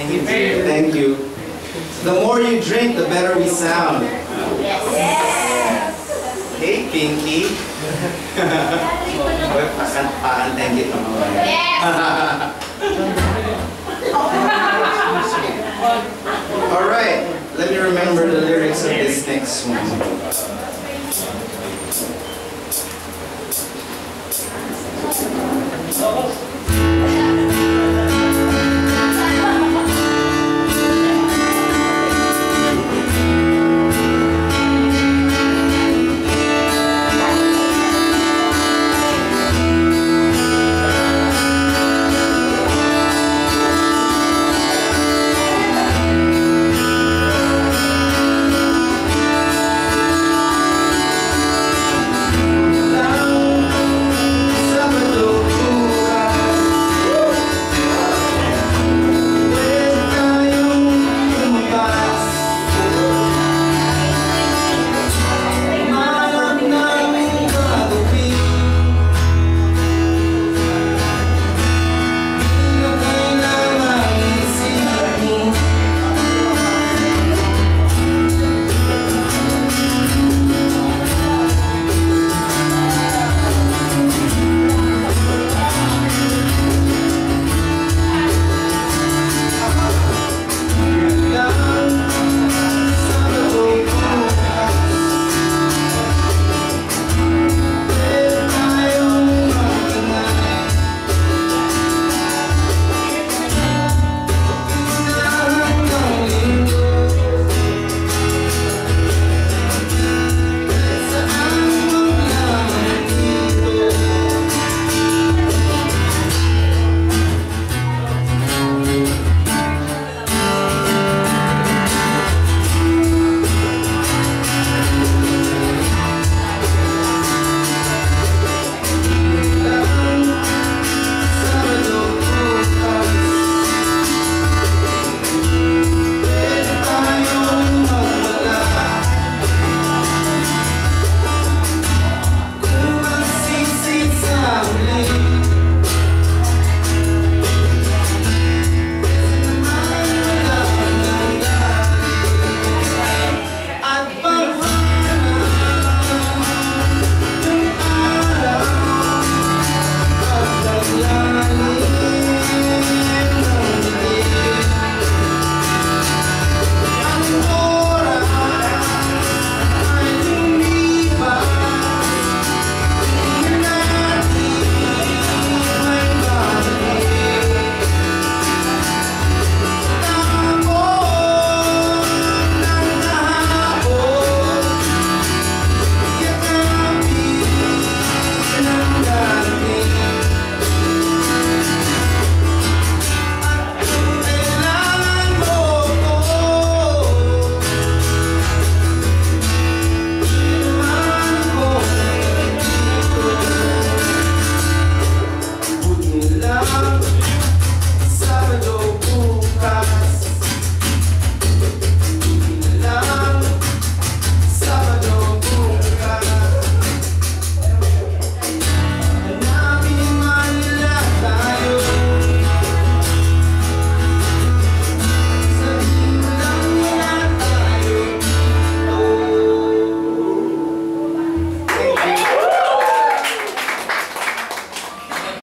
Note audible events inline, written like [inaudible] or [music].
Thank you. Thank you. The more you drink, the better we sound. Yes. Hey, Pinky. Thank you. Yes. [laughs] All right, let me remember the lyrics of this next one.